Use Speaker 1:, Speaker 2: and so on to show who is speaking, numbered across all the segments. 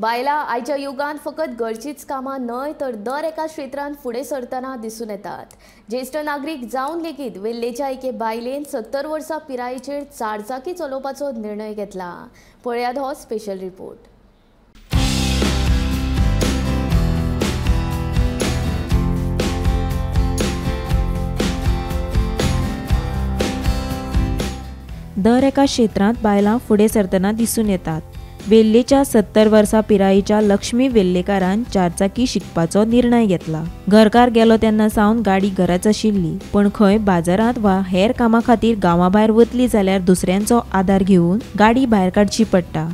Speaker 1: बायलां आयच्या युगांत फकत गरजेच कामां न्हय तर दर एका क्षेत्रांत फुडें सरतना दिसून येतात. ज्येश्ठ नागरीक जावन लेगीत वेल्लेच्या एके बायलेन सत्तर वर्सां पिरायेचेर चारचाकी चलोवपाचो निर्णय घेतला. पळयात हो स्पेशल रिपोर्ट.
Speaker 2: दर एका क्षेत्रांत बायलां फुडें सरतना दिसून येतात. वेल्लेच्या सत्तर वर्सां पिरायेच्या लक्ष्मी वेल्लेकारान चारचाकी शिकपाचो निर्णय घेतला. घरकार गेलो तेन्ना सावन गाडी घराच आशिल्ली पण खंय बाजारांत वा हेर कामा खातीर गांवा भायर वतली जाल्यार दुसऱ्यांचो आदार घेवन गाडी भायर काडची पडटा.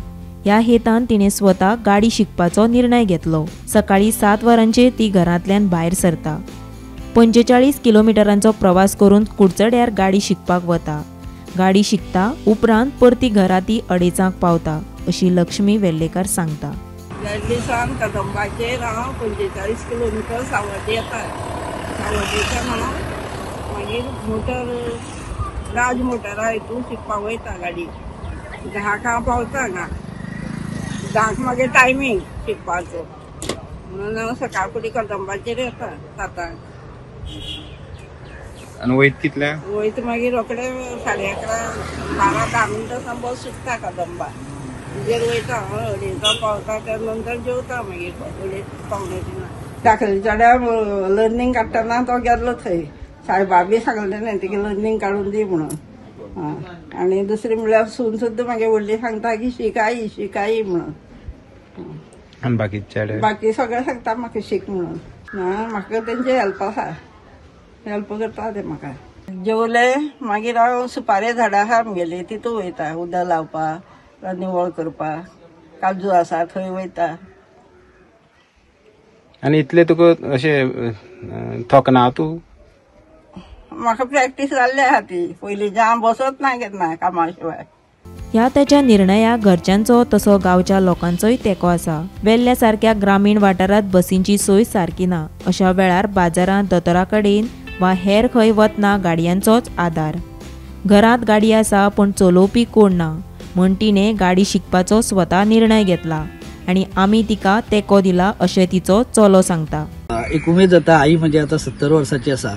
Speaker 2: ह्या हेतान तिणें स्वता गाडी शिकपाचो निर्णय घेतलो. सकाळी सात वरांचेर ती घरांतल्यान भायर सरता. पंचेचाळीस किलोमिटरांचो प्रवास करून कुडचड्यार गाडी शिकपाक वता. गाडी शिकता उपरांत परती घरा ती अडेचांक पावता अशी लक्ष्मी वेल्लेकार सांगता.
Speaker 3: दिसान कदंबाचेर हांव पंचेचाळीस किलोमिटर सावड्डे येता. सावड्डेच्यान हांव मागीर मोटर राज मोटरा हितून शिकपाक वयता गाडी. धांका पावता हांगा धांक मागीर टायमींग शिकपाचो. म्हणून हांव सकाळ फुडें कदंबाचेर येता सातांक.
Speaker 4: आणि वयत कितल्या?
Speaker 3: वयता मागीर रोखडे साडे अकरा बारा धा मिनटां बस सुटता कदंबा तेजेर वयता अडेजां पावता त्या नंतर जेवता मागीर अडेज पावणे दाखले चड्या लर्निंग काडटना तो गेल्लो थंय. सायबा बी सांगलें न्ही लर्निंग काडून दी म्हणून. आनी दुसरी म्हणल्यार सून सुद्दां मागीर व्हडली सांगता की शिकाई शिकाई म्हणून.
Speaker 4: आणि बाकीचे
Speaker 3: बाकी सगळें सांगता म्हाका शिक म्हणून. म्हाका तेंचे हेल्प आसा हेल्प करता ते म्हाका जेवले मागीर हांव सुपारी झाडां आहा आमगेली तितू वयता उदक लावपाक निवळ करपाक काजू आसा थंय वयता.
Speaker 4: आणि इतले तुका अशे थकना तूं?
Speaker 3: म्हाका प्रॅक्टीस जाल्ली आहा ती. पयलीं हांव बसत ना केन्ना कामा शिवाय
Speaker 2: ह्या त्याच्या निर्णयाक घरच्यांचो तसो गांवच्या लोकांचोय तेंको आसा. वेल्ल्या सारक्या ग्रामीण वाठारांत बसींची सोय सारकी ना. अशा वेळार बाजारांत दोतोरा कडेन वा हेर खंय वतना गाडयांचोच आदार. घरांत गाडी आसा पूण चलोवपी कोण ना? म्हण तिणें गाडी शिकपाचो स्वता निर्णय घेतला आनी आमी तिका तेंको दिला अशें तिचो चलो सांगता.
Speaker 5: एक उमेद जाता आई म्हणजे आता सत्तर वर्साची आसा.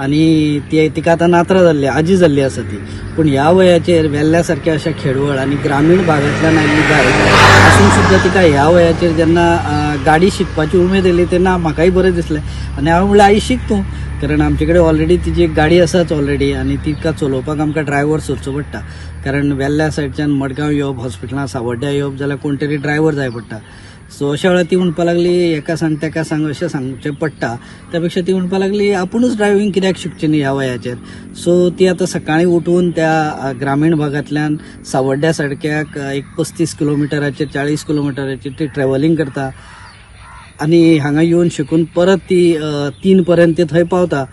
Speaker 5: आणि ती तिका आता नात्रां जाल्ली आजी जाल्ली आसा ती. पूण ह्या वयाचेर वेल्ल्यासारख्या अशा खेडवळ आणि ग्रामीण भागांतल्यान आयिल्ली बायल आसून सुद्दां तिका ह्या वयाचेर जेन्ना गाडी शिकपाची उमेद येयली तेन्ना म्हाकाय बरें दिसलें आनी हांव म्हणलें आई शिक तूं कारण आमचे कडेन ऑलरेडी तिची एक गाडी आसाच ऑलरेडी आनी तिका चलोवपाक आमकां ड्रायव्हर सोदचो पडटा. कारण वेल्ल्या सायडच्यान मडगांव येवप हॉस्पिटलां सावड्ड्या येवप जाल्यार कोण तरी ड्रायव्हर जाय पडटा. सो अशा ती म्हणपा लागली एका सांग तेका सांग अशें सांगचें पडटा त्यापेक्षा ती म्हणपा लागली आपुणूच ड्रायव्हिंग कित्याक शिकचें न्ही ह्या वयाचेर सो ती आतां सकाळीं उठून त्या ग्रामीण भागांतल्यान सावड्ड्या सारक्याक एक पस्तीस किलोमिटराचेर चाळीस किलोमिटराचेर ती ट्रॅव्हलिंग करता. आनी हांगा येवन शिकून परत ती तीन पर्यंत ती थंय पावता.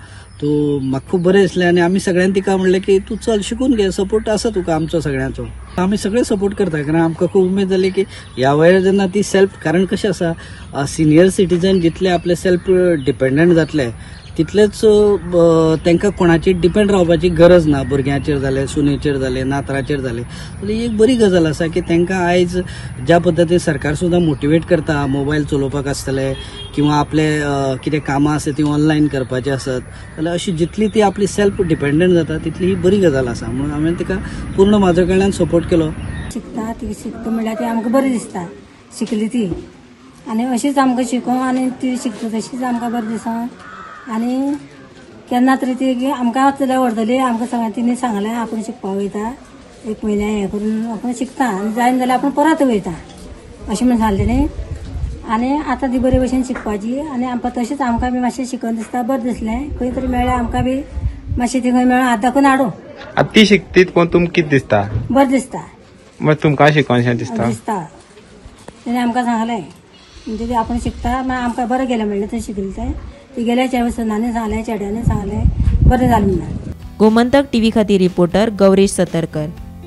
Speaker 5: तो म्हाका खूब बरें दिसलें आनी आमी सगळ्यांनी तिका म्हणलें की तूं चल शिकून घे सपोर्ट आसा तुका आमचो सगळ्यांचो. आमी सगळे सपोर्ट करता कारण आमकां खूब उमेद जाली की ह्या वेळार जेन्ना ती सेल्फ कारण कशें आसा सिनियर सिटीजन जितले आपले सेल्फ डिपेंडंट जातले तितलेच तांकां कोणाचेर डिपेंड रावपाची गरज ना. भुरग्यांचेर जाले सुनेचेर जाले नातराचेर जाले ही म्हणजे एक बरी गजाल आसा की तांकां आयज ज्या पद्दतीन सरकार सुद्दां मोटिवेट करता मोबायल चलोवपाक आसतले किंवा आपले कितें कामां आसा ती ऑनलायन करपाची आसत जाल्यार अशी जितली ती आपली सेल्फ डिपेंडंट जाता तितली ही बरी गजाल आसा म्हणून हांवें तिका पूर्ण म्हाजो कडल्यान सपोर्ट केलो.
Speaker 6: शिकता ती शिकता म्हणल्यार ती आमकां बरी दिसता शिकली ती. आनी अशीच आमकां शिकोवं आनी ती शिकता तशीच आमकां बरें दिसा आनी केन्ना तरी ती आमकां जाल्यार व्हरतली आमकां सांग तिणी सांगलें आपूण शिकपा वयता. एक म्हयन्या हें करून आपूण शिकता. आनी जायना जाल्यार आपूण परत वयता. अशें म्हण सांगलें न्ही आनी आतां ती बरे भशेन शिकपाची. आनी आमकां तशेंच आमकां बी मातशें शिकून दिसता बरें दिसलें. खंय तरी मेळ्ळें आमकां बी मातशें ती खंय मेळ्ळें. हात दाखोवन हाडूं.
Speaker 4: आता ती शिकतीत पण तुमकां कितें दिसता?
Speaker 6: बरें दिसता.
Speaker 4: मग तुमकां शिकोनशें दिसता?
Speaker 6: दिसता. तेणे आमकां सांगलें. म्हणजे आपण शिकता मागीर आमकां बरें गेलें म्हणलें थंय शिकलें तें. ती गेल्या चेवसनांनी सांगलें चेड्यांनी सांगलें बरें जालें म्हणलें
Speaker 2: गोमंतक टीव्ही खातीर रिपोर्टर गौरेश सतरकर.